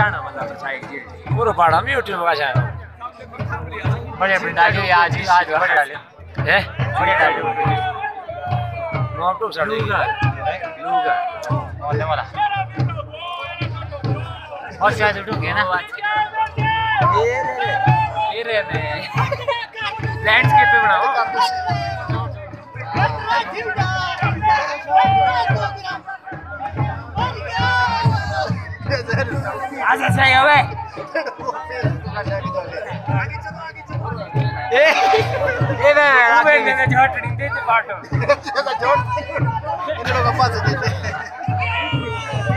जाना मतलब साइड जी पूरा पाड़ा में यूट्यूब का बड़े बड़े डालियो आज आज बड़े डालियो है बड़े डालियो नॉट टू साइड लूगा लूगा बोलने वाला और शायद उठोगे ना ये रे मैं लैंडस्केप पे बनाओ आज अच्छा है बे ए। अबे ने झटड़ी दे दे बाटो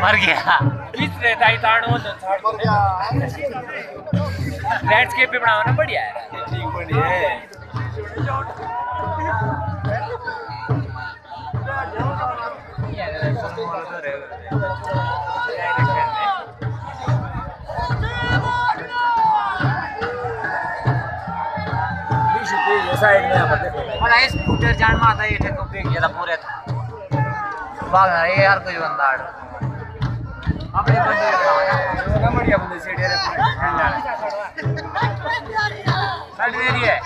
मर गया। किस रे ताई ताण तो छाड़ लैंडस्केप पे बनाओ ना बढ़िया है। ठीक बढ़िया है। साइड में पर देखो और आई स्कूटर जान माता ये ठेको पे गया था पूरे था भागना ये यार कोई बंदा आड़ अपने बंदे का ना बढ़िया बंदे सीढ़ी रे साइड दे रही है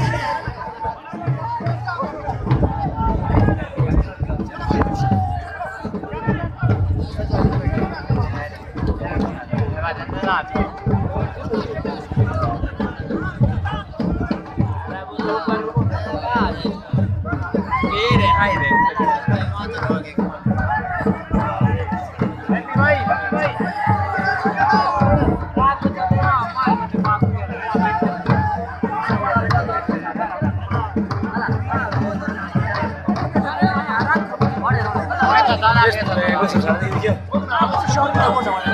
ये 我们拿那个我拿我拿过去我拿们过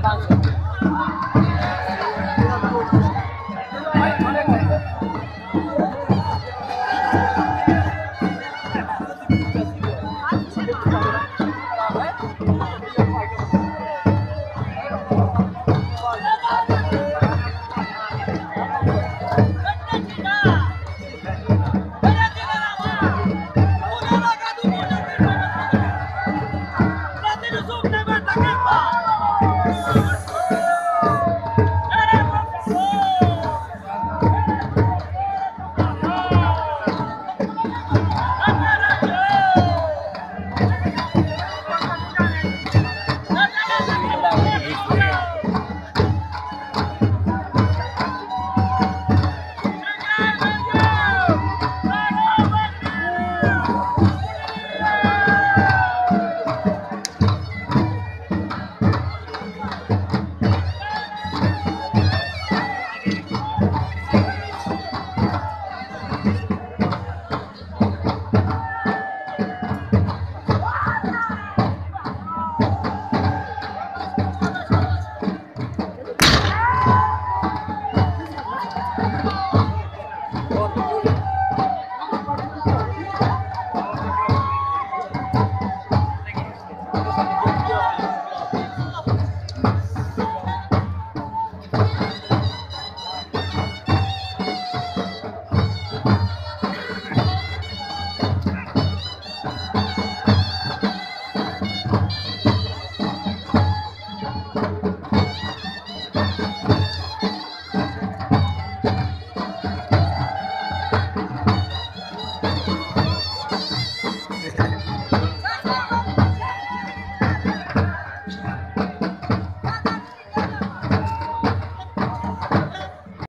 Brasil,